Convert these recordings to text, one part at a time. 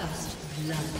First blood.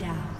down.